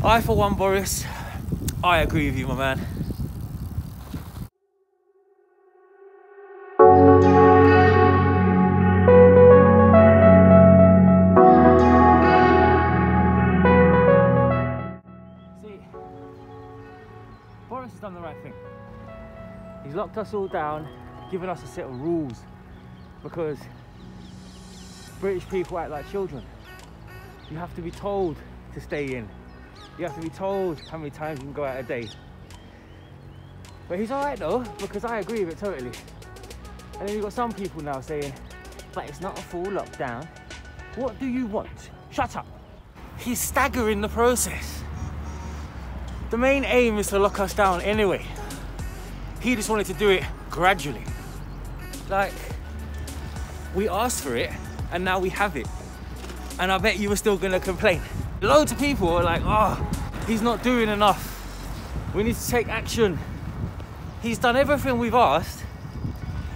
I, for one, Boris, I agree with you, my man. See, Boris has done the right thing. He's locked us all down, given us a set of rules because British people act like children. You have to be told to stay in. You have to be told how many times you can go out a day. But he's alright though, because I agree with it totally. And then you've got some people now saying, but it's not a full lockdown. What do you want? Shut up. He's staggering the process. The main aim is to lock us down anyway. He just wanted to do it gradually. Like, we asked for it and now we have it. And I bet you were still gonna complain. Loads of people are like, oh, he's not doing enough. We need to take action. He's done everything we've asked,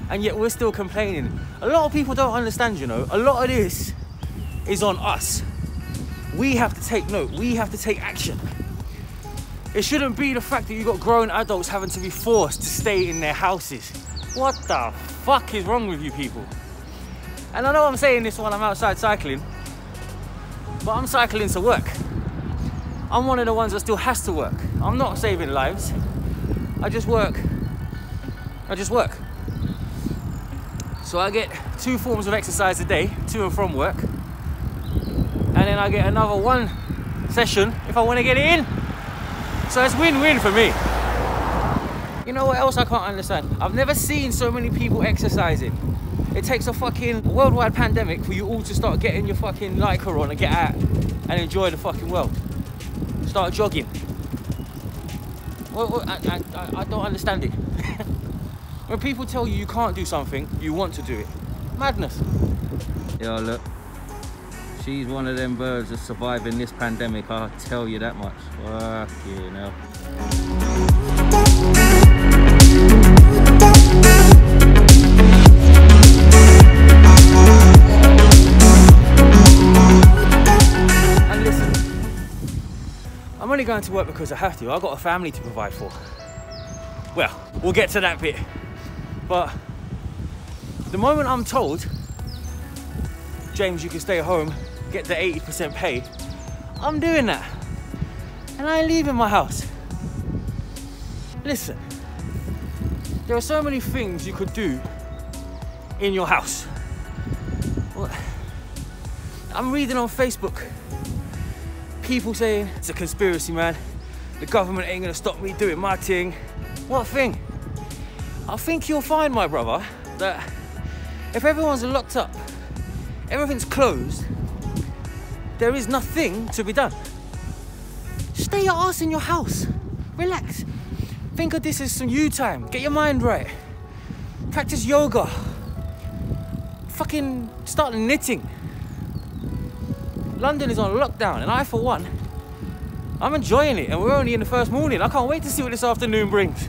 and yet we're still complaining. A lot of people don't understand, you know. A lot of this is on us. We have to take note, we have to take action. It shouldn't be the fact that you've got grown adults having to be forced to stay in their houses. What the fuck is wrong with you people? And I know I'm saying this while I'm outside cycling, but I'm cycling to work. I'm one of the ones that still has to work. I'm not saving lives. I just work. I just work. So I get two forms of exercise a day, to and from work. And then I get another one session if I want to get it in. So it's win-win for me. You know what else I can't understand? I've never seen so many people exercising. It takes a fucking worldwide pandemic for you all to start getting your fucking Lycra on and get out and enjoy the fucking world. Start jogging. Well, well, I, I, I don't understand it. when people tell you you can't do something, you want to do it. Madness. Yo, look. She's one of them birds that's surviving this pandemic, I'll tell you that much. Fuck you going to work because I have to. I've got a family to provide for. Well, we'll get to that bit. But the moment I'm told, James, you can stay home, get the 80% pay, I'm doing that. And I ain't leaving my house. Listen, there are so many things you could do in your house. I'm reading on Facebook people saying it's a conspiracy, man. The government ain't gonna stop me doing my thing. What thing? I think you'll find, my brother, that if everyone's locked up, everything's closed, there is nothing to be done. Stay your ass in your house. Relax. Think of this as some you time. Get your mind right. Practice yoga. Fucking start knitting. London is on lockdown, and I, for one, I'm enjoying it, and we're only in the first morning. I can't wait to see what this afternoon brings.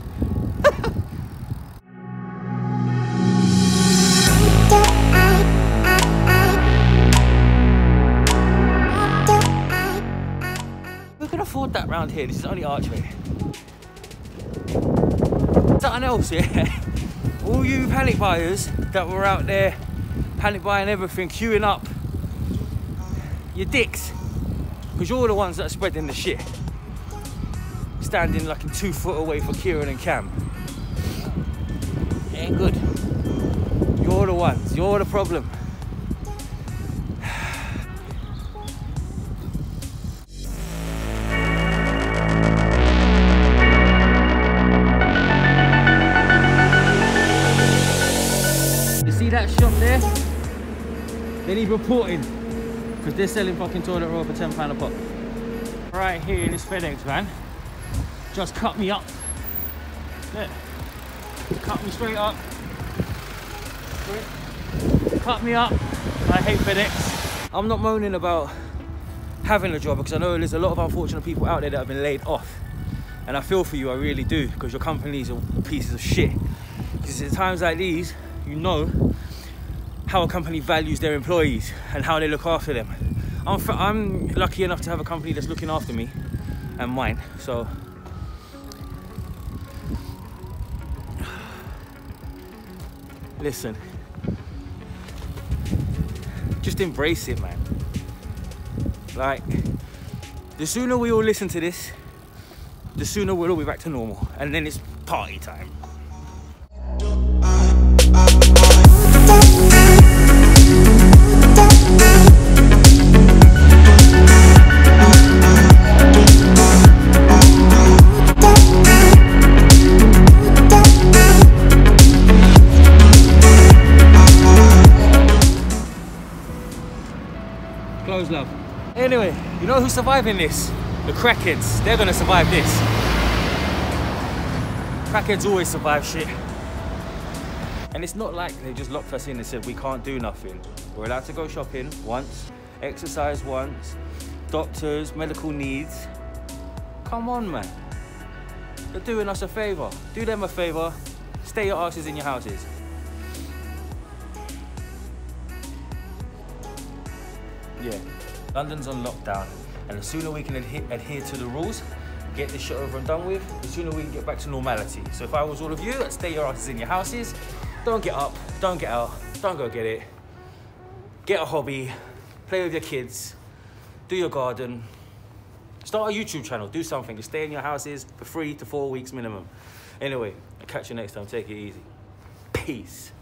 We can afford that round here. This is only Archway. Something else, yeah. All you panic buyers that were out there panic buying everything, queuing up, your dicks. Because you're the ones that are spreading the shit. Standing like two foot away from Kieran and Cam. Ain't good. You're the ones, you're the problem. You see that shop there? They need reporting because they're selling fucking toilet roll for £10 a pop. Right here in this FedEx van, just cut me up. Look, cut me straight up. Cut me up. I hate FedEx. I'm not moaning about having a job because I know there's a lot of unfortunate people out there that have been laid off. And I feel for you, I really do, because your companies are pieces of shit. Because at times like these, you know how a company values their employees and how they look after them. I'm, I'm lucky enough to have a company that's looking after me and mine. So listen, just embrace it, man. Like, the sooner we all listen to this, the sooner we'll all be back to normal. And then it's party time. Love. Anyway, you know who's surviving this? The crackheads. They're gonna survive this. Crackheads always survive shit. And it's not like they just locked us in and said we can't do nothing. We're allowed to go shopping once, exercise once, doctors, medical needs. Come on, man. They're doing us a favor. Do them a favor. Stay your asses in your houses. Yeah, London's on lockdown, and the sooner we can adhe adhere to the rules, get this shit over and done with, the sooner we can get back to normality. So if I was all of you, stay your asses in your houses, don't get up, don't get out, don't go get it. Get a hobby, play with your kids, do your garden, start a YouTube channel, do something, just stay in your houses for three to four weeks minimum. Anyway, I'll catch you next time, take it easy. Peace.